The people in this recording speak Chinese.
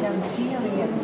像 T 一样的。